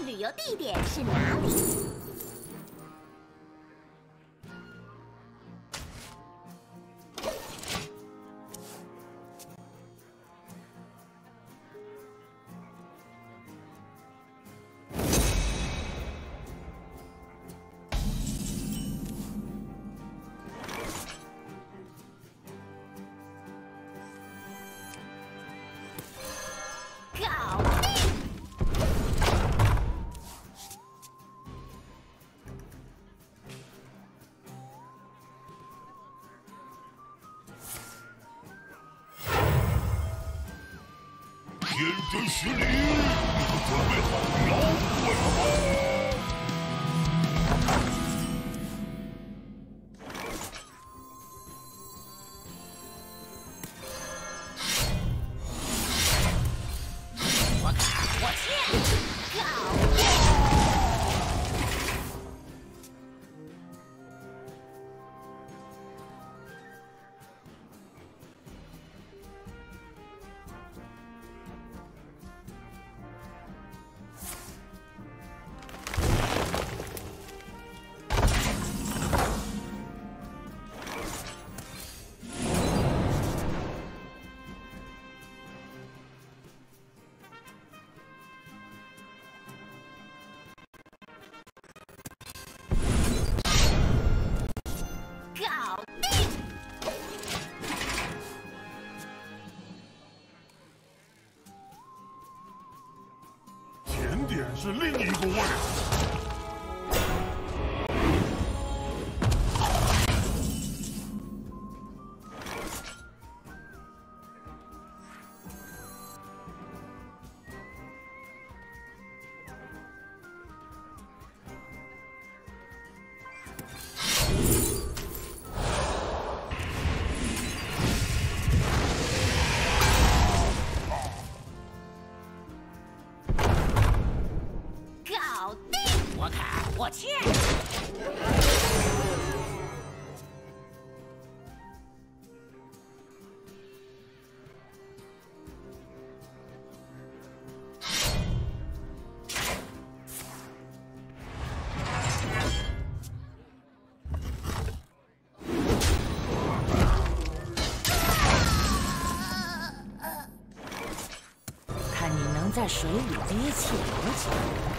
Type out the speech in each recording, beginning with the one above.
旅游地点是哪里？天真实力，你们准备好妖怪了吗？甜点我卡我切！看你能在水里憋气多久。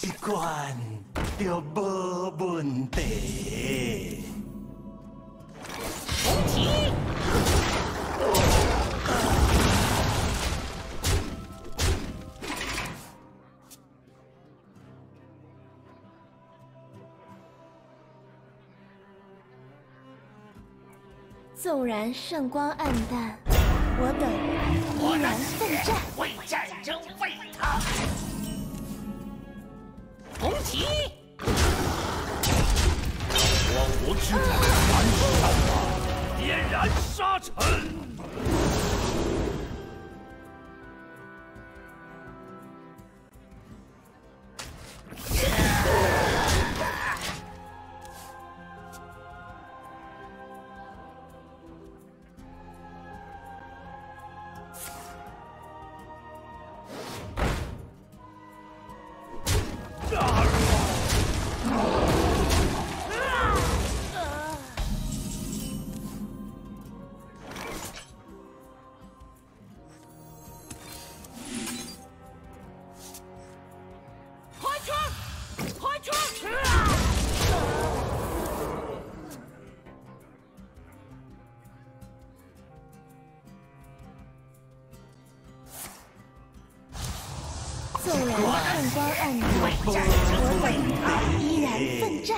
一关就无问题。红旗！纵然圣光暗淡，我等依然奋战。燃烧吧，点燃沙尘！我等依然奋战。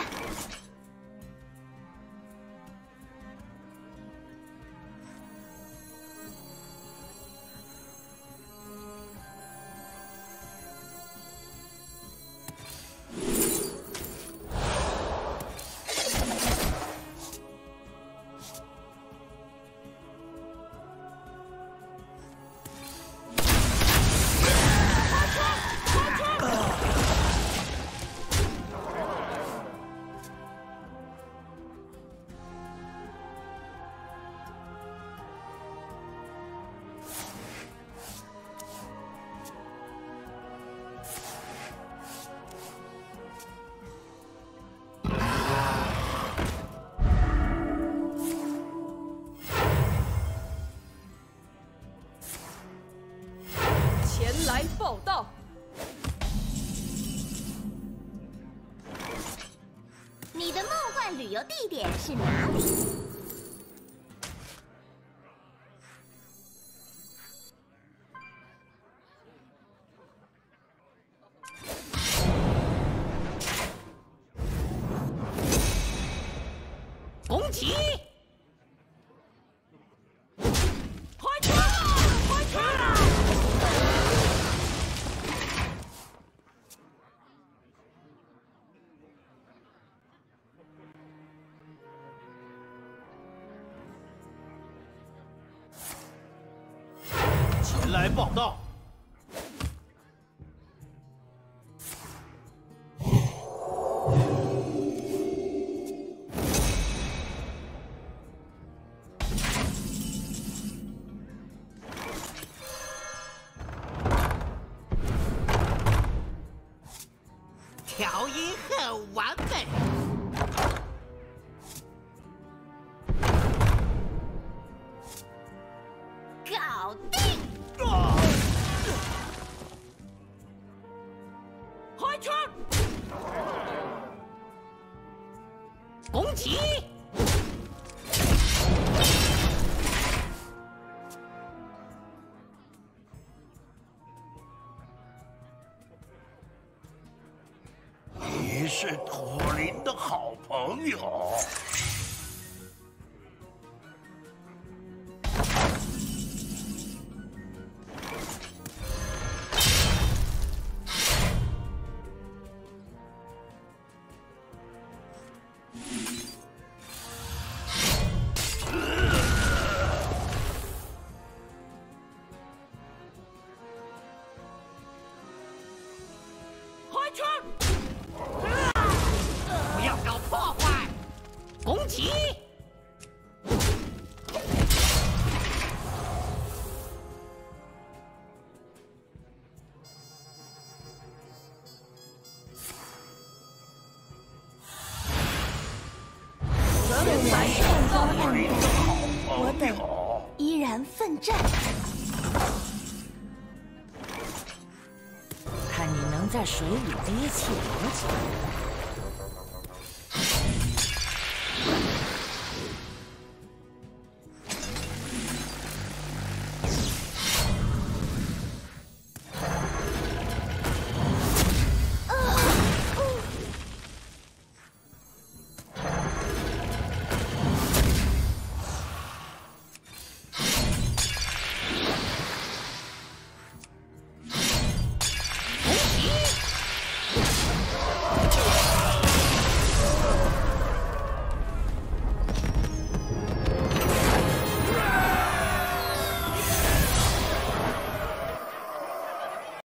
旅游地点是哪里？红旗，来报道。调音很完美。红旗，你是土林的好朋友。红旗，纵然看光暗影，我我等依然奋战。看你能在水里憋气多久。